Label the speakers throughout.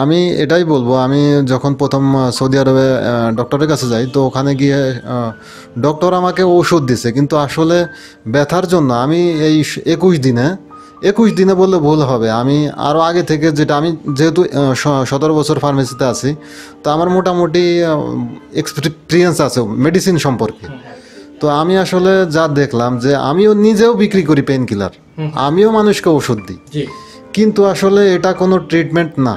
Speaker 1: আমি এটাই বলব আমি যখন প্রথম সৌদি আরবে ডক্টরের কাছে যাই তো ওখানে গিয়ে ডক্টর আমাকে ওষুধ দিছে কিন্তু আসলে ব্যথার জন্য আমি এই একুশ দিনে একুশ দিনে বললে ভুল হবে। আমি আরও আগে থেকে যেটা আমি যেহেতু সতেরো বছর ফার্মেসিতে আছি তো আমার মোটামুটি এক্সপিরিয়েন্স আছে মেডিসিন সম্পর্কে। তো আমি আসলে যা দেখলাম যে আমিও নিজেও বিক্রি করি পেন কিলার আমিও মানুষকে ওষুধ দিই। কিন্তু আসলে এটা কোনো ট্রিটমেন্ট না।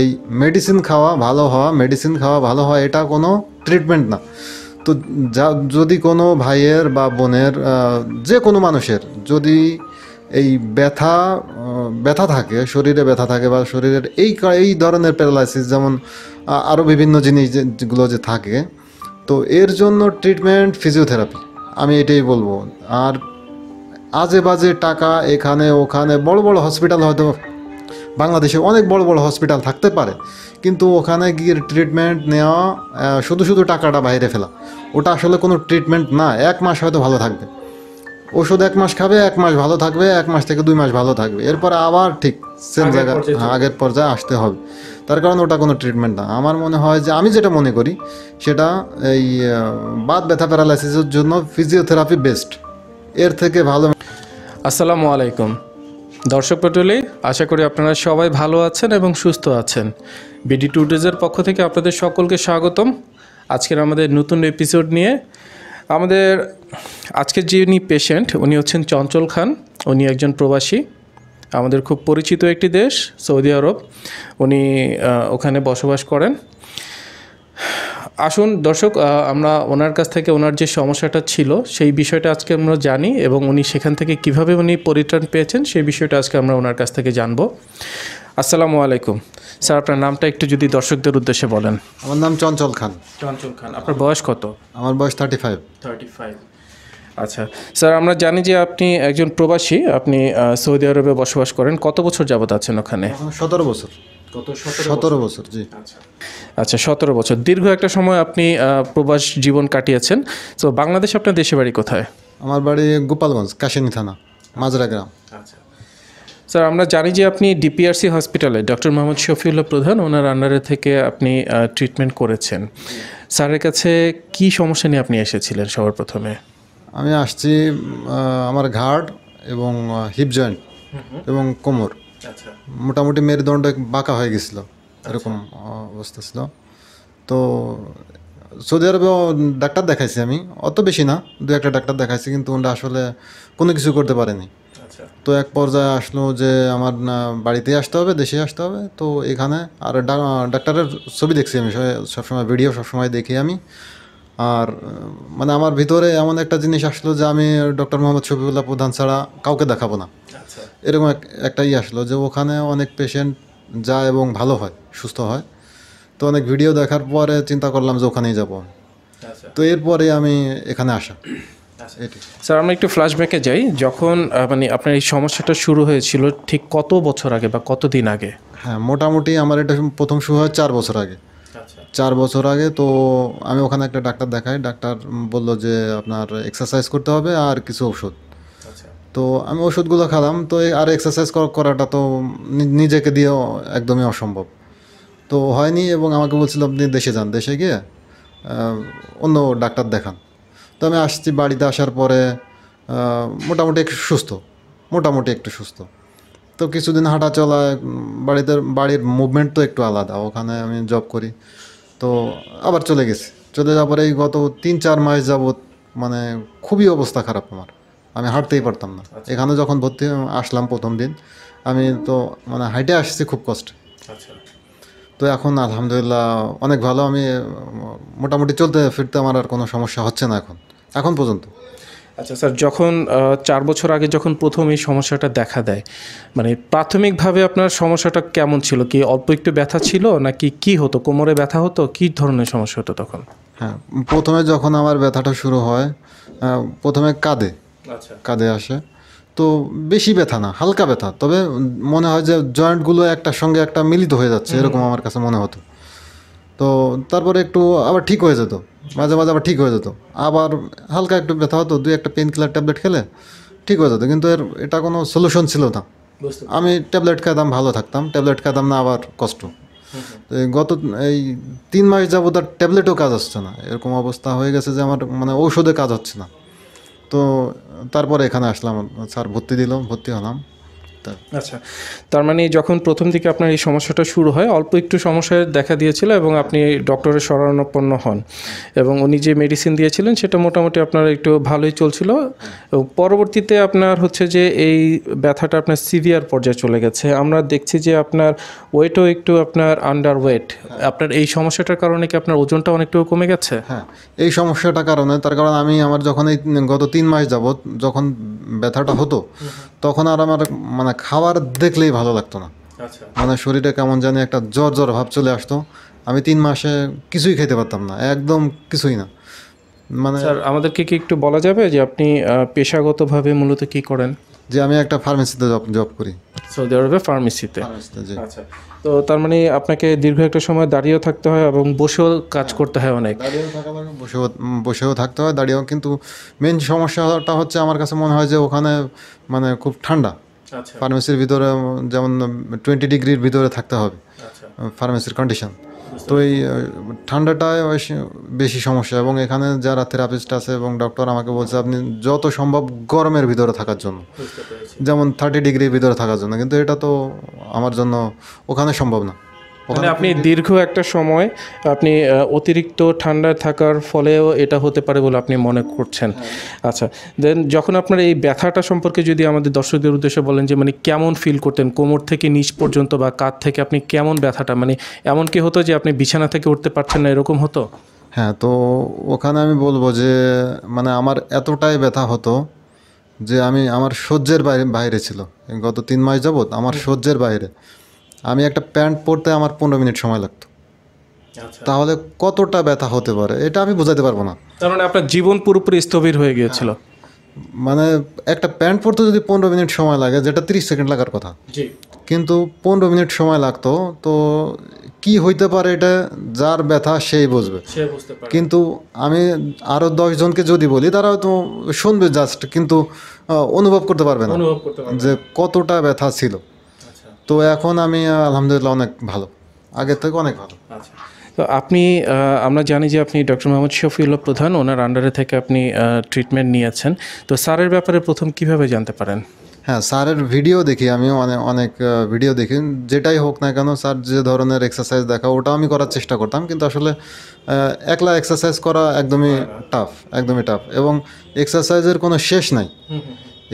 Speaker 1: এই মেডিসিন খাওয়া ভালো হওয়া মেডিসিন খাওয়া ভালো হওয়া, এটা কোনো ট্রিটমেন্ট না। তো যা, যদি কোনো ভাইয়ের বা বোনের যে কোনো মানুষের যদি এই ব্যথা ব্যথা থাকে, শরীরে ব্যথা থাকে বা শরীরের এই এই ধরনের প্যারালাইসিস যেমন আরও বিভিন্ন জিনিস যেগুলো যে থাকে, তো এর জন্য ট্রিটমেন্ট ফিজিওথেরাপি আমি এটাই বলব। আর আজে বাজে টাকা এখানে ওখানে, বড় বড় হসপিটাল হয়তো বাংলাদেশে অনেক বড় বড় হসপিটাল থাকতে পারে কিন্তু ওখানে গিয়ে ট্রিটমেন্ট নেওয়া শুধু শুধু টাকাটা বাইরে ফেলা ওটা আসলে কোনো ট্রিটমেন্ট না এক মাস হয়তো ভালো থাকবে। ওষুধ এক মাস খাবে এক মাস ভালো থাকবে এক মাস থেকে দুই মাস ভালো থাকবে। এরপর আবার ঠিক সেম
Speaker 2: আগের
Speaker 1: জায়গা
Speaker 2: পর্যায়ে
Speaker 1: হ্যাঁ, আগের পর্যায়ে আসতে হবে। তার কারণ ওটা কোনো ট্রিটমেন্ট না। আমার মনে হয় যে আমি যেটা মনে করি সেটা এই বাদ ব্যথা প্যারালাইসিসের জন্য ফিজিওথেরাপি বেস্ট এর থেকে ভালো
Speaker 2: আসসালামু আলাইকুম। দর্শক পটলি আশা করি আপনারা সবাই ভালো আছেন এবং সুস্থ আছেন। বিডি টু ডেজের পক্ষ থেকে আপনাদের সকলকে স্বাগতম। আজকের আমাদের নতুন এপিসোড নিয়ে আমাদের আজকের যিনি পেশেন্ট উনি হচ্ছেন চঞ্চল খান। উনি একজন প্রবাসী, আমাদের খুব পরিচিত একটি দেশ, সৌদি আরব। উনি ওখানে বসবাস করেন। আসুন দর্শক আমরা ওনার কাছ থেকে ওনার যে সমস্যাটা ছিল সেই বিষয়টা আজকে আমরা জানি এবং উনি সেখান থেকে কীভাবে উনি পরিত্রাণ পেয়েছেন সেই বিষয়টা আজকে আমরা ওনার কাছ থেকে জানব। আসসালামু আলাইকুম। স্যার আপনার নামটা একটু যদি দর্শকদের উদ্দেশ্যে বলেন।
Speaker 1: আমার নাম চঞ্চল খান।
Speaker 2: চঞ্চল খান আপনার বয়স কত?
Speaker 1: আমার বয়স থার্টি ফাইভ
Speaker 2: থার্টি ফাইভ আচ্ছা স্যার আমরা জানি যে আপনি একজন প্রবাসী আপনি সৌদি আরবে বসবাস করেন কত বছর যাবত আছেন ওখানে?
Speaker 1: সতেরো বছর।
Speaker 2: কত
Speaker 1: সতেরো বছর। জি।
Speaker 2: আচ্ছা। সতেরো বছর। দীর্ঘ একটা সময় আপনি প্রবাস জীবন কাটিয়েছেন। তো বাংলাদেশ আপনার দেশে বাড়ি কোথায়?
Speaker 1: আমার বাড়ি গোপালগঞ্জ কাশিনী থানা মাজরা গ্রাম।
Speaker 2: আচ্ছা। স্যার আমরা জানি যে আপনি ডিপিআরসি হসপিটালে ডক্টর মোহাম্মদ শফিউল্লাহ প্রধান ওনার আন্ডারে থেকে আপনি ট্রিটমেন্ট করেছেন। স্যারের কাছে কি সমস্যা নিয়ে আপনি এসেছিলেন সবার প্রথমে
Speaker 1: আমি আসছি আমার ঘাড় এবং হিপ জয়েন্ট এবং কোমর।
Speaker 2: আচ্ছা
Speaker 1: মোটামুটি মেরুদণ্ড বাঁকা হয়ে গেছিল এরকম অবস্থা ছিল। তো সৌদি আরবেও ডাক্তার দেখাইছি আমি অত বেশি না দু একটা ডাক্তার দেখাইছি কিন্তু ওটা আসলে কোনো কিছু করতে পারেনি।
Speaker 2: আচ্ছা।
Speaker 1: তো এক পর্যায়ে আসলো যে আমার বাড়িতেই আসতে হবে দেশে আসতে হবে তো এখানে আর ডাক্তারের ছবি দেখছি আমি সবসময় ভিডিও সবসময় দেখি আমি। আর মানে আমার ভিতরে এমন একটা জিনিস আসলো যে আমি ডক্টর মোহাম্মদ শফিউল্লাহ প্রধান ছাড়া কাউকে দেখাবো না।
Speaker 2: আচ্ছা
Speaker 1: এরকম এক একটা ই আসলো যে ওখানে অনেক পেশেন্ট যায় এবং ভালো হয় সুস্থ হয়। তো অনেক ভিডিও দেখার পরে চিন্তা করলাম যে ওখানেই যাব।
Speaker 2: আচ্ছা।
Speaker 1: তো এরপরে আমি এখানে আসা।
Speaker 2: স্যার আমরা একটু ফ্ল্যাশব্যাকে যাই। যখন মানে আপনার এই সমস্যাটা শুরু হয়েছিল ঠিক কত বছর আগে বা কত দিন আগে?
Speaker 1: হ্যাঁ মোটামুটি আমার এটা প্রথম শুরু হয় চার বছর আগে।
Speaker 2: আচ্ছা।
Speaker 1: চার বছর আগে তো আমি ওখানে একটা ডাক্তার দেখাই। ডাক্তার বলল যে আপনার এক্সারসাইজ করতে হবে আর কিছু ওষুধ
Speaker 2: আচ্ছা
Speaker 1: তো আমি ওষুধগুলো খেলাম, তো আর এক্সারসাইজ করাটা তো নিজেকে দিয়েও একদমই অসম্ভব। তো হয়নি এবং আমাকে বলছিল, আপনি দেশে যান, দেশে গিয়ে অন্য ডাক্তার দেখান। তো আমি আসছি বাড়িতে আসার পরে মোটামুটি একটু সুস্থ, মোটামুটি একটু সুস্থ। তো কিছুদিন হাঁটা চলা বাড়িতে, বাড়ির মুভমেন্ট তো একটু আলাদা, ওখানে আমি জব করি। তো আবার চলে গেছি। চলে যাওয়ার পরে গত তিন চার মাস যাবৎ মানে খুবই অবস্থা খারাপ আমার। আমি হাঁটতেই পারতাম না। এখানে যখন ভর্তি আসলাম প্রথম দিন আমি তো মানে হাইটে আসছি খুব কষ্ট।
Speaker 2: আচ্ছা।
Speaker 1: তো এখন আলহামদুলিল্লাহ অনেক ভালো। আমি মোটামুটি চলতে ফিরতে আমার আর কোনো সমস্যা হচ্ছে না এখন। এখন পর্যন্ত।
Speaker 2: আচ্ছা স্যার যখন চার বছর আগে যখন প্রথম এই সমস্যাটা দেখা দেয় মানে প্রাথমিকভাবে আপনার সমস্যাটা কেমন ছিল? কি অল্প একটু ব্যথা ছিল নাকি কি হতো? কোমরে ব্যথা হতো? কি ধরনের সমস্যা হতো তখন?
Speaker 1: হ্যাঁ প্রথমে যখন আমার ব্যথাটা শুরু হয় প্রথমে কাঁধে
Speaker 2: আচ্ছা
Speaker 1: কাঁধে আসে। তো বেশি ব্যথা না হালকা ব্যথা। তবে মনে হয় যে জয়েন্টগুলো একটার সঙ্গে একটা মিলিত হয়ে যাচ্ছে এরকম আমার কাছে মনে হতো। তো তারপরে একটু আবার ঠিক হয়ে যেত মাঝে মাঝে আবার ঠিক হয়ে যেত। আবার হালকা একটু ব্যথা হতো দুই একটা পেন কিলার ট্যাবলেট খেলে ঠিক হয়ে যেত। কিন্তু এর এটা কোনো সলিউশন ছিল না। আমি ট্যাবলেট খেতাম ভালো থাকতাম ট্যাবলেট খেতাম না আবার কষ্ট। গত এই তিন মাস যাবত আর ট্যাবলেটও কাজ হচ্ছে না। এরকম অবস্থা হয়ে গেছে যে আমার মানে ঔষধে কাজ হচ্ছে না। তো তারপরে এখানে আসলাম স্যার ভর্তি দিল ভর্তি হলাম।
Speaker 2: আচ্ছা তার মানে যখন প্রথম দিকে আপনার এই সমস্যাটা শুরু হয় অল্প একটু সমস্যা দেখা দিয়েছিল এবং আপনি ডক্টরের শরণাপন্ন হন এবং উনি যে মেডিসিন দিয়েছিলেন সেটা মোটামুটি আপনার একটু ভালোই চলছিল। এবং পরবর্তীতে আপনার হচ্ছে যে এই ব্যথাটা আপনার সিভিয়ার পর্যায়ে চলে গেছে। আমরা দেখছি যে আপনার ওয়েটও একটু আপনার আন্ডার ওয়েট আপনার এই সমস্যাটার কারণে কি আপনার ওজনটা অনেকটু কমে গেছে?
Speaker 1: হ্যাঁ এই সমস্যাটার কারণে তার কারণ আমি আমার যখন এই গত তিন মাস যাবত যখন ব্যথাটা হতো তখন আর আমার মানে খাবার দেখলেই ভালো লাগতো না।
Speaker 2: আচ্ছা।
Speaker 1: মানে শরীরে কেমন জানি একটা জ্বর জ্বর ভাব চলে আসতো। আমি তিন মাসে কিছুই খেতে পারতাম না একদম কিছুই না। মানে
Speaker 2: স্যার আমাদেরকে কি একটু বলা যাবে যে আপনি পেশাগতভাবে মূলত কি করেন?
Speaker 1: যে আমি একটা ফার্মেসিতে জব জব করি।
Speaker 2: সৌদি আরবে ফার্মেসিতে।
Speaker 1: ফার্মেসিতে
Speaker 2: আচ্ছা। তো তার মানে আপনাকে দীর্ঘ একটা সময় দাঁড়িয়েও থাকতে হয় এবং বসেও কাজ করতে হয় অনেক।
Speaker 1: লাগে বসেও বসেও থাকতে হয় দাঁড়িয়েও। কিন্তু মেন সমস্যাটা হচ্ছে আমার কাছে মনে হয় যে ওখানে মানে খুব ঠান্ডা। ফার্মেসির ভিতরে যেমন টোয়েন্টি ডিগ্রির ভিতরে থাকতে হবে
Speaker 2: আচ্ছা।
Speaker 1: ফার্মেসির কন্ডিশন তো এই ঠান্ডাটায় বেশি সমস্যা। এবং এখানে যারা থেরাপিস্ট আছে এবং ডক্টর আমাকে বলছে আপনি যত সম্ভব গরমের ভিতরে থাকার জন্য। যেমন থার্টি ডিগ্রির ভিতরে থাকার জন্য। কিন্তু এটা তো আমার জন্য ওখানে সম্ভব না।
Speaker 2: মানে আপনি দীর্ঘ একটা সময় আপনি অতিরিক্ত ঠান্ডায় থাকার ফলেও এটা হতে পারে বলে আপনি মনে করছেন। আচ্ছা দেন যখন আপনার এই ব্যথাটা সম্পর্কে যদি আমাদের দর্শকদের উদ্দেশ্যে বলেন যে মানে কেমন ফিল করতেন? কোমর থেকে নিচ পর্যন্ত বা কাঁধ থেকে আপনি কেমন ব্যথাটা? মানে এমন কি হতো যে আপনি বিছানা থেকে উঠতে পারছেন না এরকম হতো?
Speaker 1: হ্যাঁ তো ওখানে আমি বলব যে মানে আমার এতটাই ব্যথা হতো যে আমি আমার সহ্যের বাইরে বাইরে ছিল। গত তিন মাস যাবত আমার সহ্যের বাইরে। আমি একটা প্যান্ট পরতে আমার পনেরো মিনিট সময় লাগতো।
Speaker 2: আচ্ছা।
Speaker 1: তাহলে কতটা ব্যথা হতে পারে এটা আমি বোঝাতে পারব না।
Speaker 2: তার মানে আপনার জীবন পুরোপুরি স্থবির হয়ে গিয়েছিল।
Speaker 1: মানে একটা প্যান্ট পরতে যদি পনেরো মিনিট সময় লাগে যেটা তিরিশ সেকেন্ড লাগার কথা। কিন্তু পনেরো মিনিট সময় লাগতো তো কি হইতে পারে এটা যার ব্যথা সেই বুঝবে। কিন্তু আমি আরও দশজনকে যদি বলি তারা হয়তো শুনবে জাস্ট কিন্তু অনুভব করতে পারবে না। যে কতটা ব্যথা ছিল। তো এখন আমি আলহামদুলিল্লাহ অনেক ভালো। আগের থেকে অনেক ভালো।
Speaker 2: আচ্ছা। তো আপনি আমরা জানি যে আপনি ডক্টর মোহাম্মদ শফিউল্লাহ প্রধান ওনার আন্ডারে থেকে আপনি ট্রিটমেন্ট নিয়েছেন। তো স্যারের ব্যাপারে প্রথম কীভাবে জানতে পারেন?
Speaker 1: হ্যাঁ স্যারের ভিডিও দেখি আমি অনেক অনেক ভিডিও দেখি। যেটাই হোক না কেন স্যার যে ধরনের এক্সারসাইজ দেখা ওটা আমি করার চেষ্টা করতাম। কিন্তু আসলে একলা এক্সারসাইজ করা একদমই টাফ একদমই টাফ এবং এক্সারসাইজের কোনো শেষ নাই।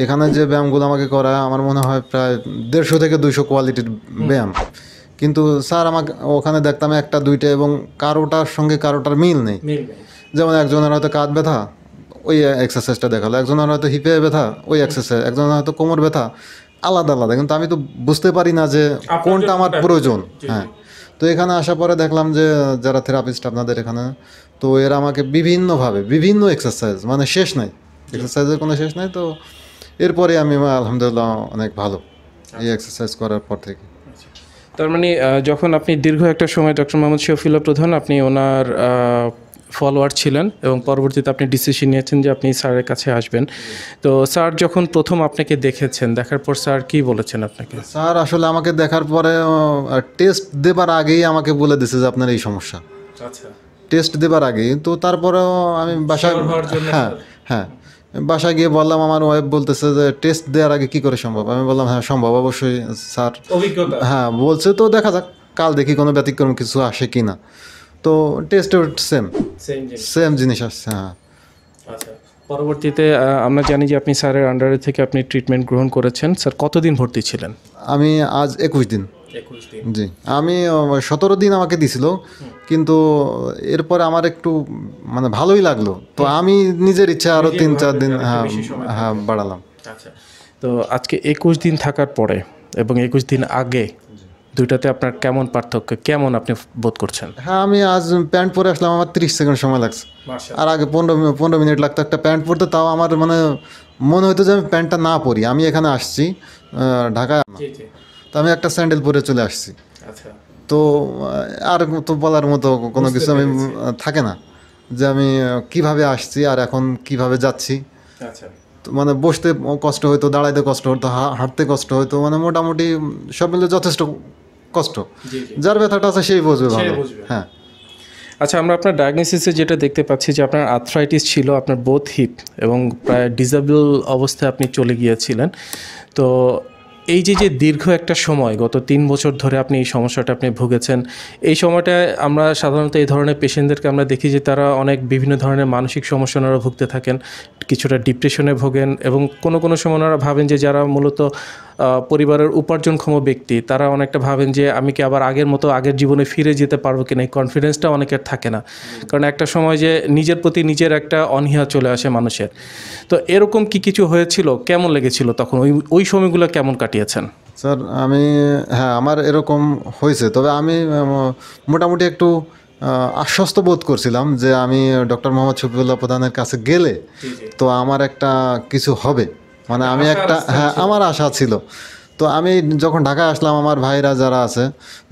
Speaker 1: এখানে যে ব্যায়ামগুলো আমাকে করা আমার মনে হয় প্রায় দেড়শো থেকে দুইশো কোয়ালিটির ব্যায়াম। কিন্তু স্যার আমাকে ওখানে দেখতাম একটা দুইটা এবং কারোটার সঙ্গে কারোটার মিল নেই। যেমন একজনের হয়তো কাঁধ ব্যথা ওই এক্সারসাইজটা দেখাল। একজনের হয়তো হিপে ব্যথা ওই এক্সারসাইজ একজনের হয়তো কোমর ব্যথা আলাদা আলাদা। কিন্তু আমি তো বুঝতে পারি না যে কোনটা আমার প্রয়োজন। হ্যাঁ। তো এখানে আসার পরে দেখলাম যে যারা থেরাপিস্ট আপনাদের এখানে তো এরা আমাকে বিভিন্নভাবে বিভিন্ন এক্সারসাইজ মানে শেষ নাই। এক্সারসাইজের কোনো শেষ নাই তো এরপরে আমি আলহামদুলিল্লাহ অনেক ভালো এই এক্সারসাইজ করার পর থেকে।
Speaker 2: তার মানে যখন আপনি দীর্ঘ একটা সময় ডক্টর মোহাম্মদ শফিউল্লাহ প্রধান আপনি ওনার ফলোয়ার ছিলেন এবং পরবর্তীতে আপনি ডিসিশন নিয়েছেন যে আপনি স্যারের কাছে আসবেন। তো স্যার যখন প্রথম আপনাকে দেখেছেন দেখার পর স্যার কি বলেছেন আপনাকে?
Speaker 1: স্যার আসলে আমাকে দেখার পরে টেস্ট দেবার আগেই আমাকে বলে দিছে যে আপনার এই সমস্যা।
Speaker 2: আচ্ছা।
Speaker 1: টেস্ট দেবার আগেই তো তারপরেও আমি বাসায় হ্যাঁ হ্যাঁ। বাসায় গিয়ে বললাম আমার ওয়াইফ বলতেছে যে টেস্ট দেওয়ার আগে কি করে সম্ভব? আমি বললাম হ্যাঁ সম্ভব অবশ্যই স্যার
Speaker 2: অভিজ্ঞতা?
Speaker 1: হ্যাঁ বলছে তো দেখা যাক কাল দেখি কোনো ব্যতিক্রম কিছু আসে কি না তো টেস্ট সেম
Speaker 2: সেম
Speaker 1: সেম জিনিস। আসছে হ্যাঁ।
Speaker 2: আচ্ছা পরবর্তীতে আমরা জানি যে আপনি স্যারের আন্ডারে থেকে আপনি ট্রিটমেন্ট গ্রহণ করেছেন। স্যার কতদিন ভর্তি ছিলেন?
Speaker 1: আমি আজ একুশ দিন। জি। আমি সতেরো দিন আমাকে দিছিল কিন্তু এরপরে আমার একটু মানে ভালোই লাগল। তো আমি নিজের ইচ্ছা আরও তিন চার দিন হ্যাঁ হ্যাঁ বাড়ালাম।
Speaker 2: আচ্ছা। তো আজকে একুশ দিন থাকার পরে এবং একুশ দিন আগে দুইটাতে আপনার কেমন পার্থক্য কেমন আপনি বোধ করছেন?
Speaker 1: হ্যাঁ আমি আজ প্যান্ট পরে আসলাম আমার তিরিশ সেকেন্ড সময় লাগছে। আর আগে পনেরো পনেরো মিনিট লাগতো একটা প্যান্ট পরতে তাও আমার মানে মনে হতো যে আমি প্যান্টটা না পরি। আমি এখানে আসছি ঢাকায়। তো আমি একটা স্যান্ডেল পরে চলে আসছি।
Speaker 2: আচ্ছা।
Speaker 1: তো আর তো বলার মতো কোনো কিছু আমি থাকে না। যে আমি কীভাবে আসছি আর এখন কীভাবে যাচ্ছি।
Speaker 2: আচ্ছা।
Speaker 1: তো মানে বসতে কষ্ট হতো দাঁড়াইতে কষ্ট হতো হা- হাঁটতে কষ্ট হতো মানে মোটামুটি সব মিলে যথেষ্ট কষ্ট। যার ব্যথাটা আছে সেই বুঝবে ভালো। হ্যাঁ।
Speaker 2: আচ্ছা আমরা আপনার ডায়াগনোসিসে যেটা দেখতে পাচ্ছি যে আপনার আর্থ্রাইটিস ছিল আপনার বোথ হিপ এবং প্রায় ডিসেবল অবস্থায় আপনি চলে গিয়েছিলেন। তো এই যে যে দীর্ঘ একটা সময়, গত তিন বছর ধরে আপনি এই সমস্যাটা আপনি ভুগেছেন, এই সময়টা আমরা সাধারণত এই ধরনের পেশেন্টদেরকে আমরা দেখি যে, তারা অনেক বিভিন্ন ধরনের মানসিক সমস্যা ওনারা ভুগতে থাকেন, কিছুটা ডিপ্রেশনে ভোগেন এবং কোনো কোনো সময় ওনারা ভাবেন যে, যারা মূলত পরিবারের উপার্জনক্ষম ব্যক্তি তারা অনেকটা ভাবেন যে আমি কি আবার আগের মতো আগের জীবনে ফিরে যেতে পারব কিনা? এই কনফিডেন্সটা অনেকের থাকে না। কারণ একটা সময় যে নিজের প্রতি নিজের একটা অনীহা চলে আসে মানুষের। তো এরকম কি কিছু হয়েছিল? কেমন লেগেছিল তখন? ওই ওই সময়গুলো কেমন কাটিয়েছেন?
Speaker 1: স্যার আমি হ্যাঁ আমার এরকম হয়েছে। তবে আমি মোটামুটি একটু আশ্বস্ত বোধ করছিলাম যে আমি ডক্টর মোহাম্মদ শফিউল্লাহ প্রধানের কাছে গেলে তো আমার একটা কিছু হবে। মানে আমি একটা হ্যাঁ আমার আশা ছিল। তো আমি যখন ঢাকায় আসলাম আমার ভাইরা যারা আছে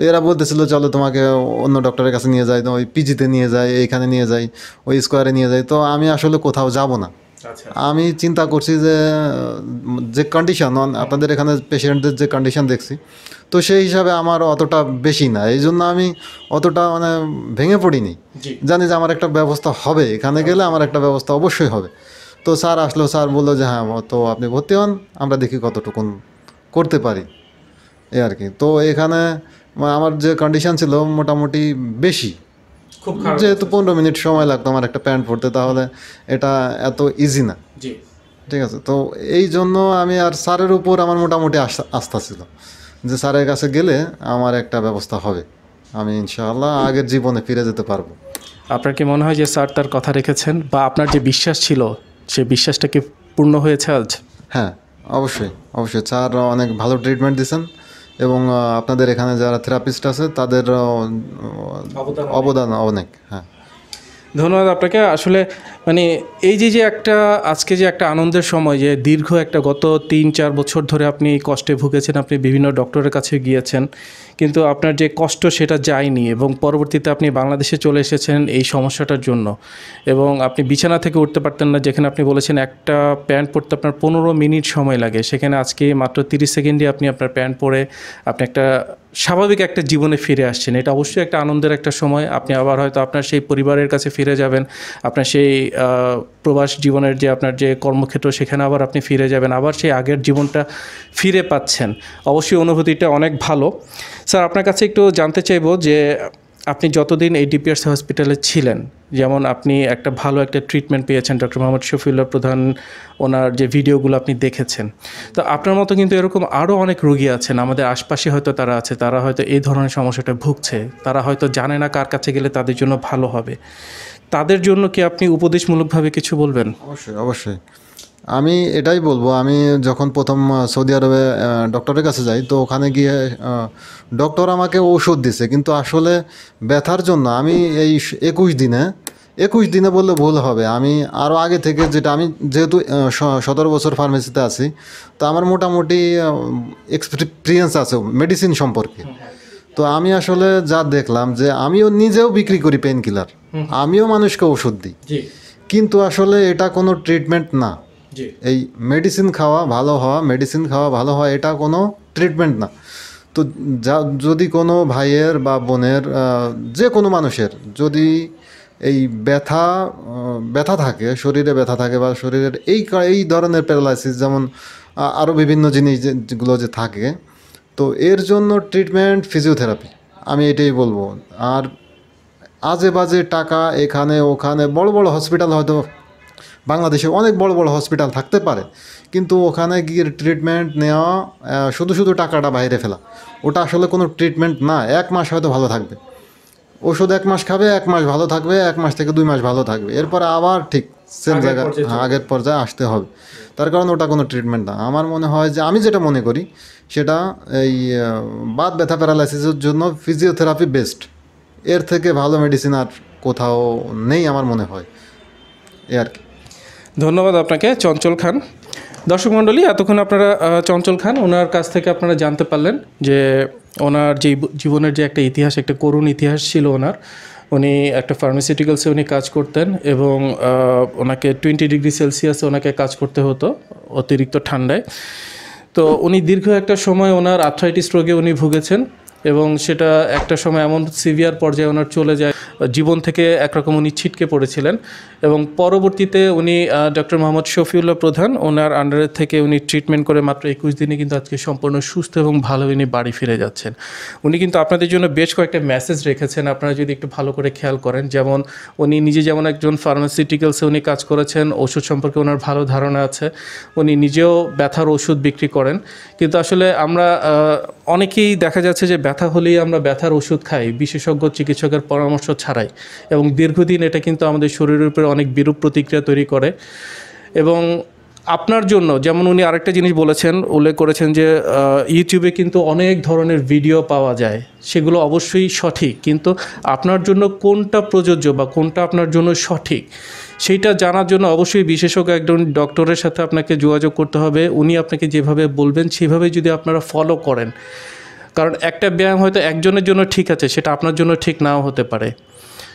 Speaker 1: এরা বলতেছিল চলো তোমাকে অন্য ডক্টরের কাছে নিয়ে যাই তো ওই পিজিতে নিয়ে যাই এইখানে নিয়ে যাই ওই স্কোয়ারে নিয়ে যাই। তো আমি আসলে কোথাও যাব না।
Speaker 2: আচ্ছা।
Speaker 1: আমি চিন্তা করছি যে যে কন্ডিশন আপনাদের এখানে পেশেন্টদের যে কন্ডিশন দেখছি তো সেই হিসাবে আমার অতটা বেশি না। এই জন্য আমি অতটা মানে ভেঙে পড়িনি। জানি যে আমার একটা ব্যবস্থা হবে। এখানে গেলে আমার একটা ব্যবস্থা অবশ্যই হবে। তো স্যার আসলো স্যার বলল যে হ্যাঁ তো আপনি ভর্তি হন আমরা দেখি কতটুকুন করতে পারি। এই আর কি। তো এখানে আমার যে কন্ডিশন ছিল মোটামুটি বেশি।
Speaker 2: খুব
Speaker 1: যেহেতু পনেরো মিনিট সময় লাগতো আমার একটা প্যান্ট পরতে তাহলে এটা এত ইজি না। ঠিক আছে? তো এই জন্য আমি আর স্যারের উপর আমার মোটামুটি আস্থা- আস্থা ছিল যে স্যারের কাছে গেলে আমার একটা ব্যবস্থা হবে। আমি ইনশাআল্লাহ আগের জীবনে ফিরে যেতে পারব।
Speaker 2: আপনার কি মনে হয় যে স্যার তার কথা রেখেছেন? বা আপনার যে বিশ্বাস ছিল সেই বিশ্বাসটা কি পূর্ণ হয়েছে আজ?
Speaker 1: হ্যাঁ অবশ্যই অবশ্যই। স্যার অনেক ভালো ট্রিটমেন্ট দিয়েছেন এবং আপনাদের এখানে যারা থেরাপিস্ট আছে তাদের অবদান অনেক। হ্যাঁ।
Speaker 2: ধন্যবাদ আপনাকে। আসলে মানে এই যে যে একটা আজকে যে একটা আনন্দের সময় যে দীর্ঘ একটা গত তিন চার বছর ধরে আপনি কষ্টে ভুগেছেন আপনি বিভিন্ন ডক্টরের কাছে গিয়েছেন কিন্তু আপনার যে কষ্ট সেটা যায়নি এবং পরবর্তীতে আপনি বাংলাদেশে চলে এসেছেন এই সমস্যাটার জন্য। এবং আপনি বিছানা থেকে উঠতে পারতেন না, যেখানে আপনি বলেছেন একটা প্যান্ট পরতে আপনার পনেরো মিনিট সময় লাগে। সেখানে আজকে মাত্র তিরিশ সেকেন্ডে আপনি আপনার প্যান্ট পরে আপনি একটা স্বাভাবিক একটা জীবনে ফিরে আসছেন। এটা অবশ্যই একটা আনন্দের একটা সময়। আপনি আবার হয়তো আপনার সেই পরিবারের কাছে ফিরে যাবেন। আপনার সেই প্রবাস জীবনের যে আপনার যে কর্মক্ষেত্র, সেখানে আবার আপনি ফিরে যাবেন। আবার সেই আগের জীবনটা ফিরে পাচ্ছেন। অবশ্যই অনুভূতিটা অনেক ভালো। স্যার, আপনার কাছে একটু জানতে চাইব যে যতদিন এই ডিপিআরসি হসপিটালে ছিলেন, যেমন আপনি একটা ভালো একটা ট্রিটমেন্ট পেয়েছেন ডক্টর মোহাম্মদ শফিউল্লাহ প্রধান ওনার যে ভিডিওগুলো আপনি দেখেছেন, তো আপনার মতো কিন্তু এরকম আরও অনেক রুগী আছেন, আমাদের আশপাশে হয়তো তারা আছে, তারা হয়তো এই ধরনের সমস্যাটা ভুগছে, তারা হয়তো জানে না কার কাছে গেলে তাদের জন্য ভালো হবে। তাদের জন্য কি আপনি উপদেশমূলকভাবে কিছু বলবেন?
Speaker 1: অবশ্যই অবশ্যই। আমি এটাই বলব আমি যখন প্রথম সৌদি আরবে ডক্টরের কাছে যাই তো ওখানে গিয়ে ডক্টর আমাকে ওষুধ দিছে কিন্তু আসলে ব্যথার জন্য আমি এই একুশ দিনে একুশ দিনে বললে ভুল হবে। আমি আরও আগে থেকে যেটা আমি যেহেতু সতেরো বছর ফার্মেসিতে আছি তো আমার মোটামুটি এক্সপিরিয়েন্স আছে মেডিসিন সম্পর্কে। তো আমি আসলে যা দেখলাম যে আমিও নিজেও বিক্রি করি পেন কিলার আমিও মানুষকে ওষুধ দিই। কিন্তু আসলে এটা কোনো ট্রিটমেন্ট না। এই মেডিসিন খাওয়া ভালো হওয়া মেডিসিন খাওয়া ভালো হওয়া, এটা কোনো ট্রিটমেন্ট না। তো যা, যদি কোনো ভাইয়ের বা বোনের যে কোনো মানুষের যদি এই ব্যথা ব্যথা থাকে, শরীরে ব্যথা থাকে বা শরীরের এই এই ধরনের প্যারালাইসিস যেমন আরও বিভিন্ন জিনিস যেগুলো যে থাকে, তো এর জন্য ট্রিটমেন্ট ফিজিওথেরাপি আমি এটাই বলব। আর আজে বাজে টাকা এখানে, ওখানে, বড় বড় হসপিটাল হয়তো বাংলাদেশে অনেক বড় বড় হসপিটাল থাকতে পারে। কিন্তু ওখানে গিয়ে ট্রিটমেন্ট নেওয়া শুধু শুধু টাকাটা বাইরে ফেলা। ওটা আসলে কোনো ট্রিটমেন্ট না এক মাস হয়তো ভালো থাকবে। ওষুধ এক মাস খাবে এক মাস ভালো থাকবে এক মাস থেকে দুই মাস ভালো থাকবে। এরপর আবার ঠিক সেম জায়গা আগের পর্যায়ে আসতে হবে। তার কারণ ওটা কোনো ট্রিটমেন্ট না। আমার মনে হয় যে আমি যেটা মনে করি সেটা এই বাত ব্যথা প্যারালাইসিসের জন্য ফিজিওথেরাপি বেস্ট এর থেকে ভালো মেডিসিন আর কোথাও নেই আমার মনে হয়। এ আর কি।
Speaker 2: ধন্যবাদ আপনাকে, চঞ্চল খান। দর্শক মণ্ডলী, এতক্ষণ আপনারা চঞ্চল খান, ওনার কাছ থেকে আপনারা জানতে পারলেন যে ওনার যে জীবনের যে একটা ইতিহাস, একটা করুণ ইতিহাস ছিল ওনার। উনি একটা ফার্মাসিউটিক্যালসে উনি কাজ করতেন এবং ওনাকে টোয়েন্টি ডিগ্রি সেলসিয়াসে ওনাকে কাজ করতে হতো অতিরিক্ত ঠান্ডায়। তো উনি দীর্ঘ একটা সময় ওনার আর্থ্রাইটিস রোগে উনি ভুগেছেন। এবং সেটা একটা সময় এমন সিভিয়ার পর্যায়ে ওনার চলে যায়। জীবন থেকে একরকম উনি ছিটকে পড়েছিলেন এবং পরবর্তীতে উনি ডক্টর মোহাম্মদ শফিউল্লাহ প্রধান, ওনার আন্ডারে থেকে উনি ট্রিটমেন্ট করে মাত্র একুশ দিনে কিন্তু আজকে সম্পূর্ণ সুস্থ এবং ভালো উনি বাড়ি ফিরে যাচ্ছেন। উনি কিন্তু আপনাদের জন্য বেশ কয়েকটা মেসেজ রেখেছেন, আপনারা যদি একটু ভালো করে খেয়াল করেন। যেমন উনি নিজে যেমন একজন ফার্মাসিউটিক্যালসে উনি কাজ করেছেন, ওষুধ সম্পর্কে ওনার ভালো ধারণা আছে, উনি নিজেও ব্যথার ওষুধ বিক্রি করেন। কিন্তু আসলে আমরা অনেকেই দেখা যাচ্ছে যে ব্যথা হলেই আমরা ব্যথার ওষুধ খাই, বিশেষজ্ঞ চিকিৎসকের পরামর্শ ছাড়াই। এবং দীর্ঘদিন এটা কিন্তু আমাদের শরীরের উপরে অনেক বিরূপ প্রতিক্রিয়া তৈরি করে। এবং আপনার জন্য, যেমন উনি আরেকটা জিনিস বলেছেন, উল্লেখ করেছেন যে ইউটিউবে কিন্তু অনেক ধরনের ভিডিও পাওয়া যায়। সেগুলো অবশ্যই সঠিক। কিন্তু আপনার জন্য কোনটা প্রযোজ্য বা কোনটা আপনার জন্য সঠিক? সেইটা জানার জন্য অবশ্যই বিশেষজ্ঞ একজন ডক্টরের সাথে আপনাকে যোগাযোগ করতে হবে। উনি আপনাকে যেভাবে বলবেন, সেভাবে যদি আপনারা ফলো করেন। কারণ একটা ব্যায়াম হয়তো একজনের জন্য ঠিক আছে, সেটা আপনার জন্য ঠিক নাও হতে পারে।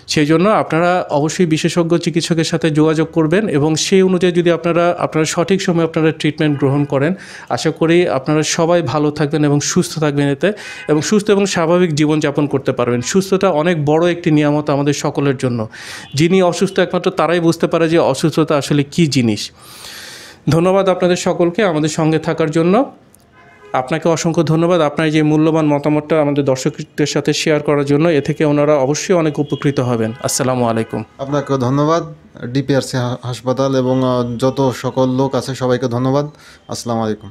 Speaker 2: সেই জন্য আপনারা অবশ্যই বিশেষজ্ঞ চিকিৎসকের সাথে যোগাযোগ করবেন এবং সেই অনুযায়ী যদি আপনারা আপনারা সঠিক সময়ে আপনারা ট্রিটমেন্ট গ্রহণ করেন, আশা করি আপনারা সবাই ভালো থাকবেন এবং সুস্থ থাকবেন এতে এবং সুস্থ এবং স্বাভাবিক জীবনযাপন করতে পারবেন। সুস্থতা অনেক বড় একটি নিয়ামত আমাদের সকলের জন্য। যিনি অসুস্থ একমাত্র তারাই বুঝতে পারে যে অসুস্থতা আসলে কী জিনিস। ধন্যবাদ আপনাদের সকলকে আমাদের সঙ্গে থাকার জন্য। আপনাকে অসংখ্য ধন্যবাদ আপনার যে মূল্যবান মতামতটা আমাদের দর্শকদের সাথে শেয়ার করার জন্য। এ থেকে ওনারা অবশ্যই অনেক উপকৃত হবেন। আসসালামু আলাইকুম।
Speaker 1: আপনাকে ধন্যবাদ। ডিপিআরসি হাসপাতাল এবং যত সকল লোক আছে সবাইকে ধন্যবাদ। আসসালামু আলাইকুম।